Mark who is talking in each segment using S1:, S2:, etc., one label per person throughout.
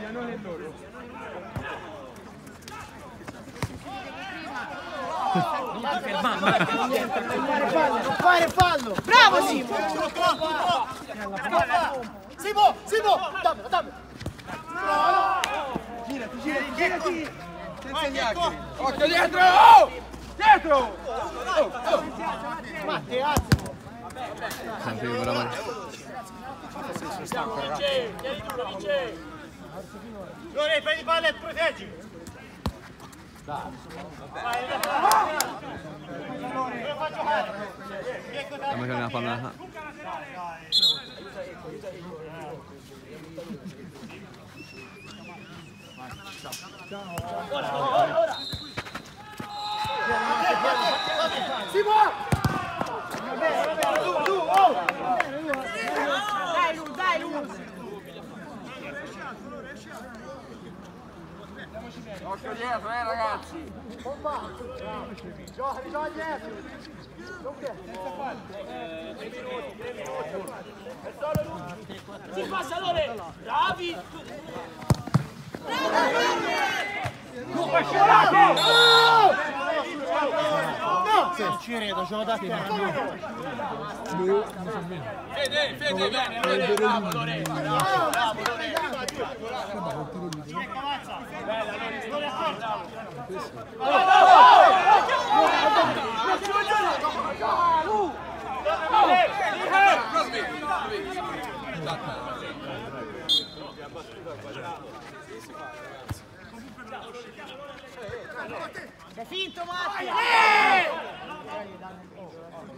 S1: che loro.
S2: Non ti fermare, non
S3: fare fallo, non fare fallo!
S4: Bravo Simo!
S3: Simo, Simo! Dammelo, dammelo!
S1: Girati, girati, girati! Senza gli altri. Occhio dietro! Oh! Dietro! Oh, oh.
S3: Matti, alza!
S5: Sempre io però male.
S4: Vince! Vieni tu, vince! Jure, prendi balet, proteggi!
S5: Tá. Vai, vai, vai! Vai, Stiamo giocando la palla.
S4: Ora, ora, ora! Si va!
S1: Occhio dietro, eh ragazzi!
S3: Gioca, gioca dietro! Non che?
S4: Si passa Lore! Bravi!
S3: No! Se ci credo, ce l'ho da terra.
S1: Fede, Fede, vieni, Fede! Bravo, Lore! Bravo, Lore!
S4: Sei finto Matti! Eh,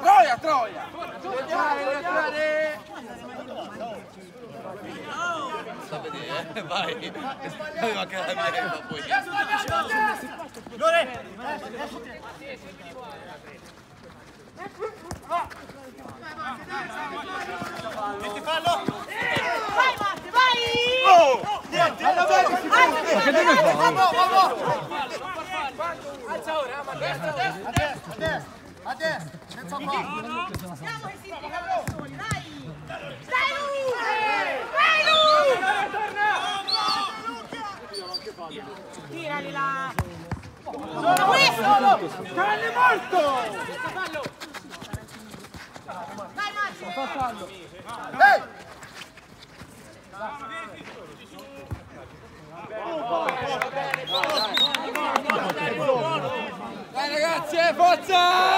S1: Troia, Troia! Legnare, legnare!
S5: Sta a vedere, vai. Aveva anche la mia poi.
S4: Lore! Metti fallo! Vai Matti, vai!
S5: Ma che deve fare?
S1: Alza ora, ma destra,
S3: A destra, a destra, a destra, senza fallo!
S4: Siamo che si tira soli, dai! Dai Lu! Dai Lu! Tirali là! Sono questo!
S1: Calli morto!
S4: Dai Matti!
S3: Ehi!
S1: Dai ragazzi, eh, forza!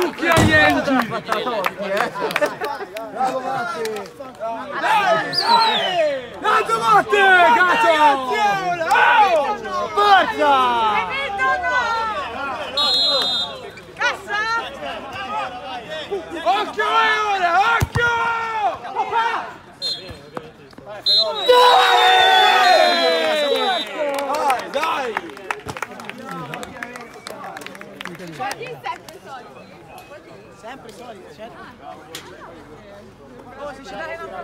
S5: cucchia agli Engi!
S3: Bravo Matti!
S5: Tanto Matte! Cazzo!
S3: Forza!
S4: Hai vinto no? Cassa!
S1: Occhio ora, occhio! Dai,
S4: Sempre solito, certo. Oh, se ce l'hai una